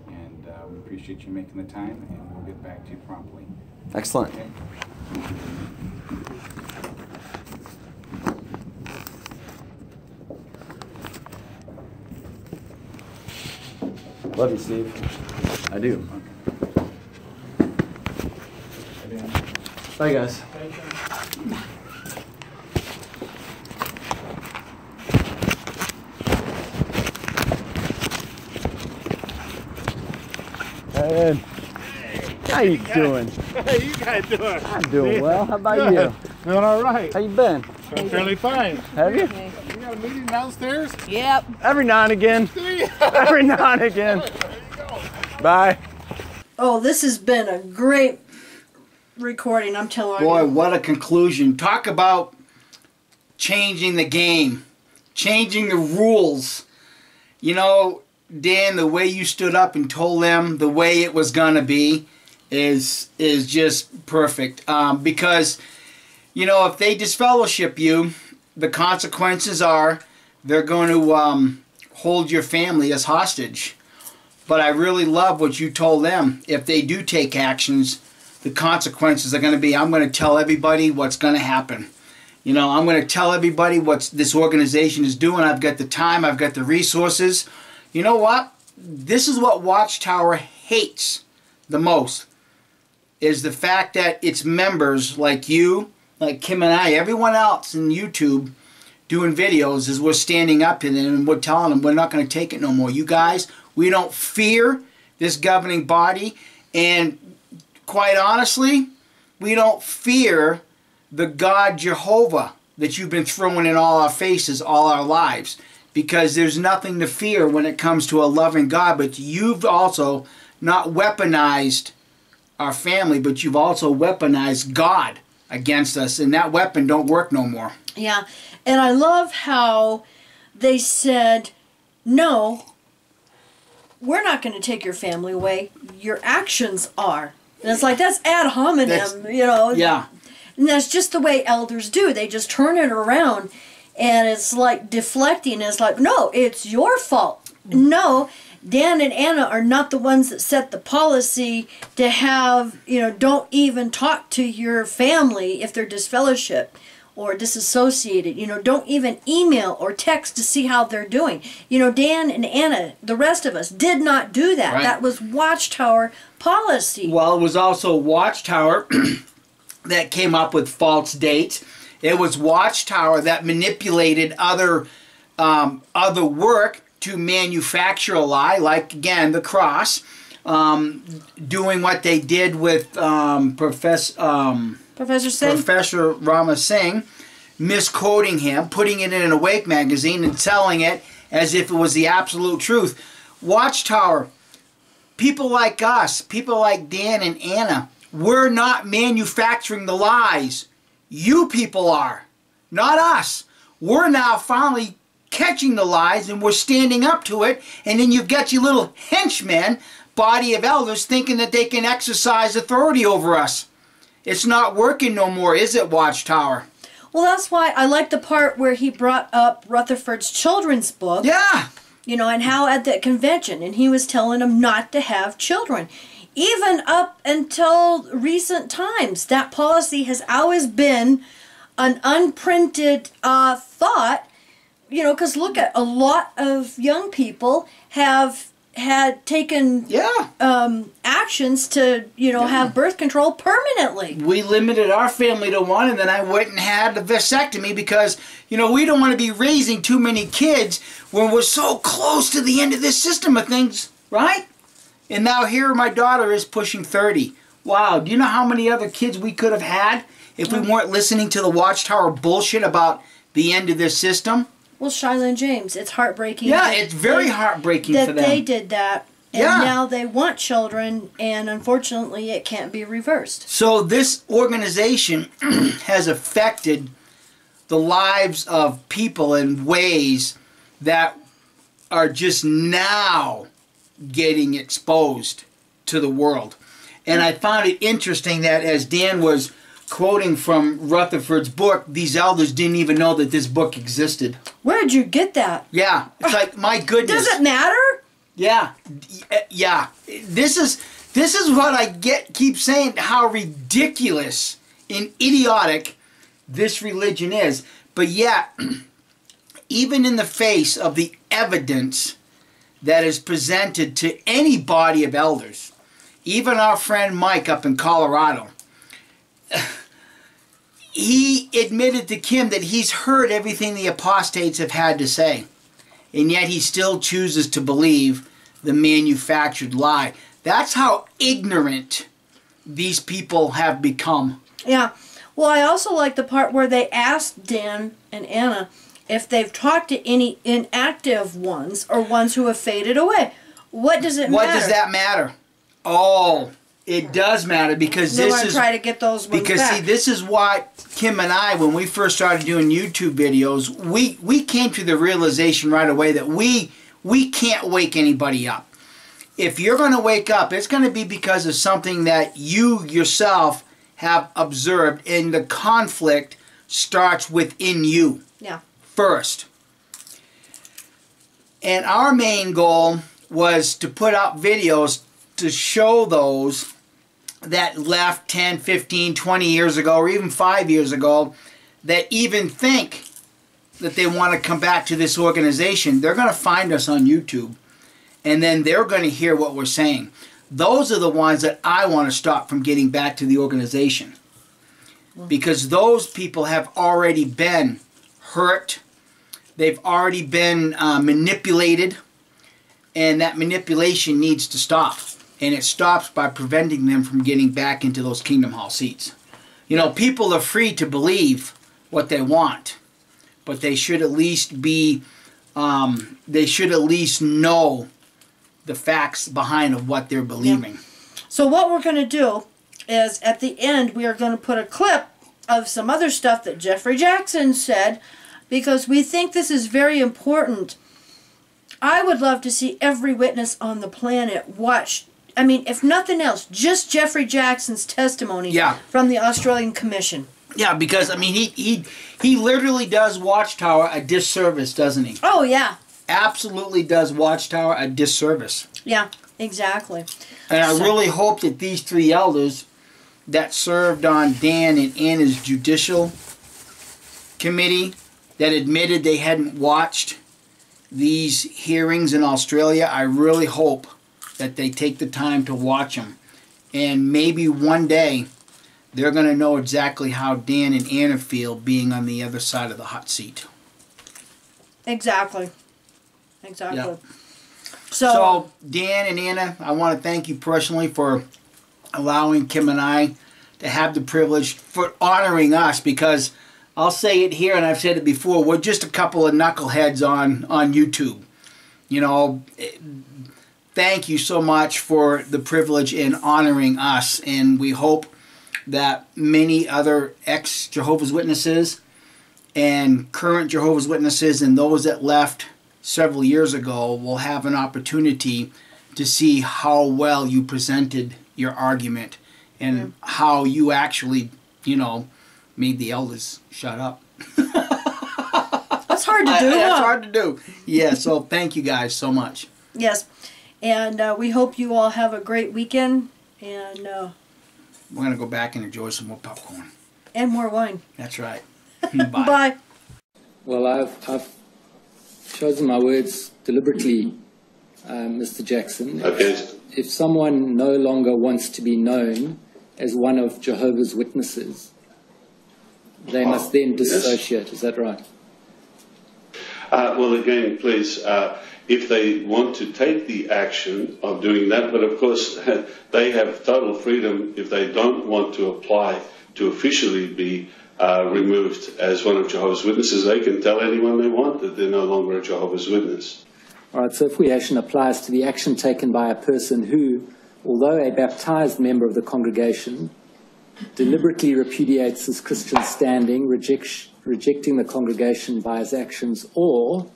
And uh, we appreciate you making the time, and we'll get back to you promptly. Excellent. Okay? Love you, Steve. I do. Okay. Bye, guys. How you doing? Hey, you guys doing? I'm doing well. How about you? Doing all right. How you been? Doing fairly fine. Have you? You got a meeting downstairs? Yep. Every now and again. Do you? Every now and again. Bye. Oh, this has been a great recording. I'm telling Boy, you. Boy, what a conclusion. Talk about changing the game, changing the rules. You know, Dan, the way you stood up and told them the way it was gonna be is is just perfect. Um, because, you know, if they disfellowship you, the consequences are they're going to um, hold your family as hostage. But I really love what you told them. If they do take actions, the consequences are going to be I'm going to tell everybody what's going to happen. You know, I'm going to tell everybody what this organization is doing. I've got the time, I've got the resources. You know what? This is what Watchtower hates the most is the fact that its members like you, like Kim and I, everyone else in YouTube doing videos is we're standing up to them and we're telling them we're not going to take it no more. You guys, we don't fear this governing body and quite honestly, we don't fear the God Jehovah that you've been throwing in all our faces all our lives because there's nothing to fear when it comes to a loving God, but you've also not weaponized our family, but you've also weaponized God against us, and that weapon don't work no more. Yeah. And I love how they said, no, we're not going to take your family away. Your actions are. And it's like, that's ad hominem, That's- you know. Yeah. And that's just the way elders do. They just turn it around and it's like deflecting. It's like, no, it's your fault. Mm. No, Dan and Anna are not the ones that set the policy to have, you know, don't even talk to your family if they're disfellowship or disassociated. You know, don't even email or text to see how they're doing. You know, Dan and Anna, the rest of us, did not do that. Right. That was Watchtower policy. Well, it was also Watchtower that came up with false dates. It was Watchtower that manipulated other um, other work to manufacture a lie, like again the cross, um, doing what they did with um, Professor um, Professor Singh? Professor Rama Singh, misquoting him, putting it in an Awake magazine, and selling it as if it was the absolute truth. Watchtower, people like us, people like Dan and Anna, we're not manufacturing the lies. You people are, not us. We're now finally catching the lies and we're standing up to it. And then you've got your little henchmen, body of elders, thinking that they can exercise authority over us. It's not working no more, is it, Watchtower? Well, that's why I like the part where he brought up Rutherford's children's book. Yeah. You know, and how at that convention, and he was telling them not to have children. Even up until recent times, that policy has always been an unprinted uh, thought. You know, because look at a lot of young people have had taken yeah. um, actions to you know have birth control permanently. we limited our family to one and then I went and had a vasectomy because you know we don't want to be raising too many kids when we're so close to the end of this system of things right? And now here my daughter is pushing 30 wow do you know how many other kids we could have had if we weren't listening to the watchtower bullshit about the end of this system Well, Shiloh James, it's heartbreaking. Yeah, it's very they- heartbreaking that for them. they did that, and Yeah. now they want children, and unfortunately, it can't be reversed. So this organization has affected the lives of people in ways that are just now getting exposed to the world. And I found it interesting that as Dan was quoting from Rutherford's book, these elders didn't even know that this book existed. Where'd you get that? Yeah, it's like my goodness. Does it matter? Yeah, eh, yeah. This is this is what I get. Keep saying how ridiculous and idiotic this religion is. But yet, even in the face of the evidence that is presented to any body of elders, even our friend Mike up in Colorado, he admitted to Kim that he's heard everything the apostates have had to say and yet he still chooses to believe the manufactured lie. That's how ignorant these people have become. Yeah. Well, I also like the part where they asked Dan and Anna if they've talked to any inactive ones or ones who have faded away. What does it What matter? What does that matter? Oh, it does matter because They this is try to get those because back. see this is what Kim and I when we first started doing YouTube videos we we came to the realization right away that we we can't wake anybody up. If you're going to wake up it's going to be because of something that you yourself have observed and the conflict starts within you yeah. first. And our main goal was to put out videos to show those that left 10, 15, 20 years ago, or even five years ago, that even think that they want to come back to this organization. They're going to find us on YouTube, and then they're going to hear what we're saying. Those are the ones that I want to stop from getting back to the organization. Because those people have already been hurt, they've already been uh, manipulated, and that manipulation needs to stop. And it stops by preventing them from getting back into those Kingdom Hall seats. You know, people are free to believe what they want, but they should at least be, um, they should at least know the facts behind of what they're believing. So what we're going to do is at the end we are going to put a clip of some other stuff that Geoffrey Jackson said because we think this is very important. I would love to see every witness on the planet watch I mean, if nothing else, just Geoffrey Jackson's testimony Yeah. from the Australian Commission. Yeah, because I mean, he he he literally does Watchtower a disservice, doesn't he? Oh yeah. absolutely does Watchtower a disservice. Yeah, exactly. And I So- really hope that these three elders that served on Dan and Anna's judicial committee that admitted they hadn't watched these hearings in Australia, I really hope that they take the time to watch them. And maybe one day they're going to know exactly how Dan and Anna feel being on the other side of the hot seat. Exactly. Exactly. Yeah. So, So, Dan and Anna, I want to thank you personally for allowing Kim and I to have the privilege for honoring us because I'll say it here and I've said it before, we're just a couple of knuckleheads on on YouTube. You know, thank you so much for the privilege in honoring us and we hope that many other ex Jehovah's Witnesses and current Jehovah's Witnesses and those that left several years ago will have an opportunity to see how well you presented your argument and mm. how you actually, you know, made the elders shut up. that's hard to I- do. that's hard to do. Yeah, so thank you guys so much. Yes. And uh, we hope you all have a great weekend and uh, We're going to go back and enjoy some more popcorn. and more wine. That's right. Bye. Bye. Well, I've, I've chosen my words deliberately, uh, Mr. Jackson. Okay. If someone no longer wants to be known as one of Jehovah's Witnesses, they must then Yes. dissociate. Is that right? Uh, well, again, please, uh, if they want to take the action of doing that, but of course, they have total freedom if they don't want to apply to officially be uh, removed as one of Jehovah's Witnesses. They can tell anyone they want that they're no longer a Jehovah's Witness. All right, so if we action applies to the action taken by a person who, although a baptized member of the congregation, deliberately repudiates his Christian standing, rejecting the congregation by his actions, or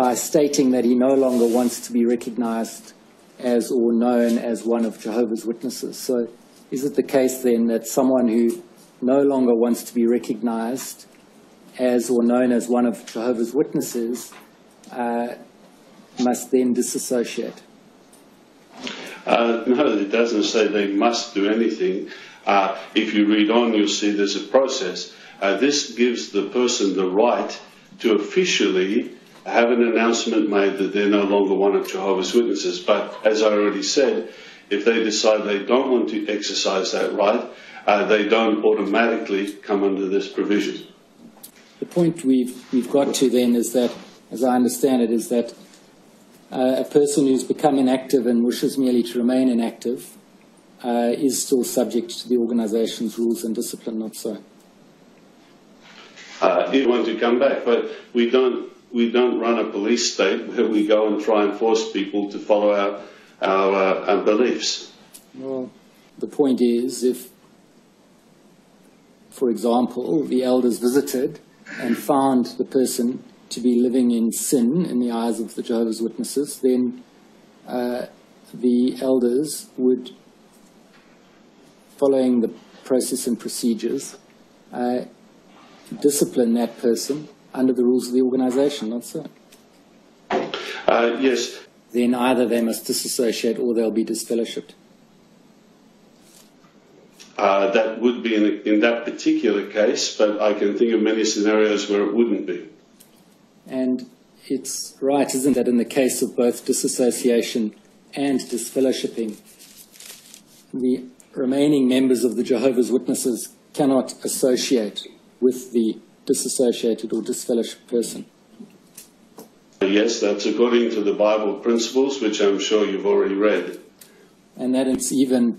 by stating that he no longer wants to be recognized as or known as one of Jehovah's Witnesses. So, is it the case then that someone who no longer wants to be recognized as or known as one of Jehovah's Witnesses uh, must then disassociate? Uh, no, it doesn't say they must do anything. Uh, if you read on, you'll see there's a process. Uh, this gives the person the right to officially have an announcement made that they're no longer one of Jehovah's Witnesses. But as I already said, if they decide they don't want to exercise that right, uh, they don't automatically come under this provision. The point we've, we've got to then is that, as I understand it, is that uh, a person who's become inactive and wishes merely to remain inactive uh, is still subject to the organization's rules and discipline, not so. Uh, if you want to come back, but we don't we don't run a police state where we go and try and force people to follow our our, uh, our beliefs. Well, the point is, if, for example, the elders visited and found the person to be living in sin in the eyes of the Jehovah's Witnesses, then uh, the elders would, following the process and procedures, uh, discipline that person under the rules of the organization, not so. Uh, yes, Then either they must disassociate or they'll be disfellowshipped. uh, that would be in, in that particular case, but I can think of many scenarios where it wouldn't be. And it's right, isn't it, in the case of both disassociation and disfellowshipping, the remaining members of the Jehovah's Witnesses cannot associate with the disassociated or disfellowshipped person. Yes, that's according to the Bible principles, which I'm sure you've already read. And that it's even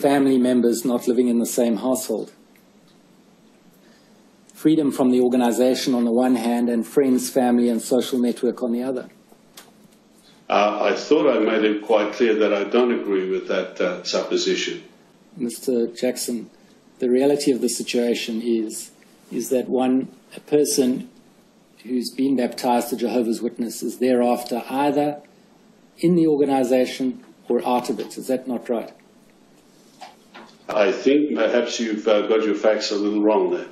family members not living in the same household. Freedom from the organization on the one hand, and friends, family, and social network on the other. Uh, I thought I made it quite clear that I don't agree with that uh, supposition. Mr. Jackson, the reality of the situation is is that one a person who's been baptized a Jehovah's Witness is thereafter either in the organization or out of it. Is that not right? I think perhaps you've uh, got your facts a little wrong there.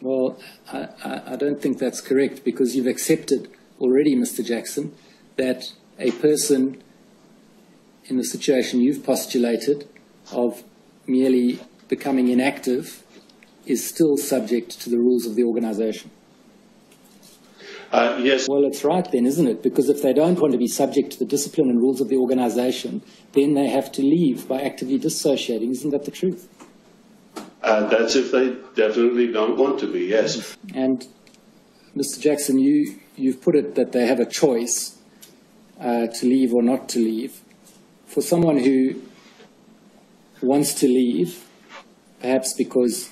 Well, I, I, I don't think that's correct because you've accepted already, Mr. Jackson, that a person in the situation you've postulated of merely becoming inactive is still subject to the rules of the organization. Uh, yes. Well, it's right then, isn't it? Because if they don't want to be subject to the discipline and rules of the organization, then they have to leave by actively dissociating. Isn't that the truth? Uh, that's if they definitely don't want to be, yes. And Mr. Jackson, you, you've put it that they have a choice uh, to leave or not to leave. For someone who wants to leave, perhaps because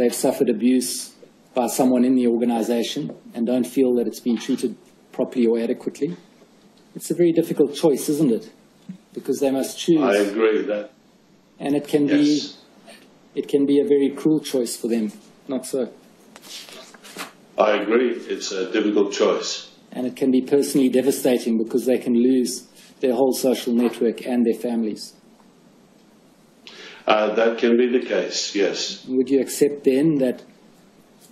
they've suffered abuse by someone in the organization and don't feel that it's been treated properly or adequately, it's a very difficult choice, isn't it? Because they must choose. I agree with that. And it can Yes. be it can be a very cruel choice for them, not so. I agree. It's a difficult choice. And it can be personally devastating because they can lose their whole social network and their families. Uh, that can be the case, yes. Would you accept then that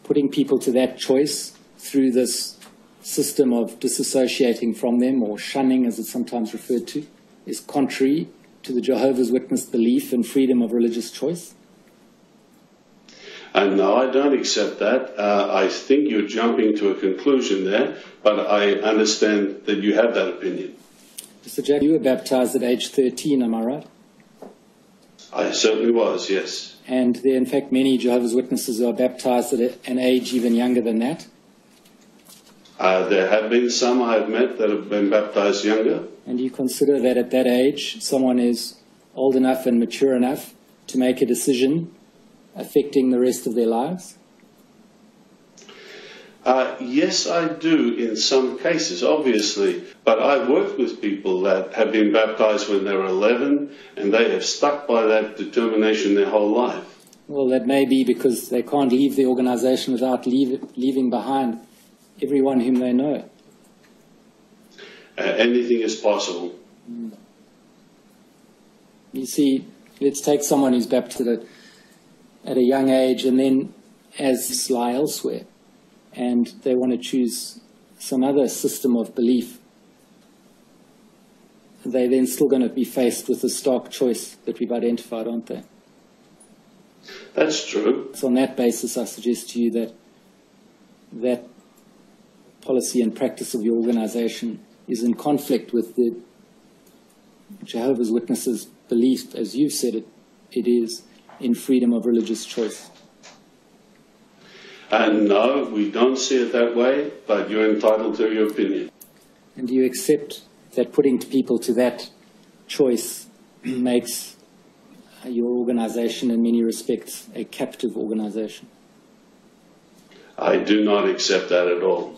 putting people to that choice through this system of disassociating from them or shunning, as it's sometimes referred to, is contrary to the Jehovah's Witness belief in freedom of religious choice? And no, I don't accept that. Uh, I think you're jumping to a conclusion there, but I understand that you have that opinion. Mr. Jack, you were baptized at age 13, am I right? I certainly was, yes. And there in fact, many Jehovah's Witnesses are baptized at an age even younger than that. Uh, there have been some I have met that have been baptized younger. And you consider that at that age, someone is old enough and mature enough to make a decision affecting the rest of their lives? Uh, yes, I do in some cases, obviously, but I've worked with people that have been baptized when they were 11 and they have stuck by that determination their whole life. Well, that may be because they can't leave the organization without leave, leaving behind everyone whom they know. Uh, anything is possible. You see, let's take someone who's baptized at a, at a young age and then as lie elsewhere, and they want to choose some other system of belief. They're then still going to be faced with the stark choice that we've identified, aren't they? That's true. So on that basis, I suggest to you that that policy and practice of your organization is in conflict with the Jehovah's Witnesses' belief, as you've said it, it is in freedom of religious choice. And no, we don't see it that way, but you're entitled to your opinion. And do you accept that putting people to that choice makes your organization, in many respects, a captive organization? I do not accept that at all.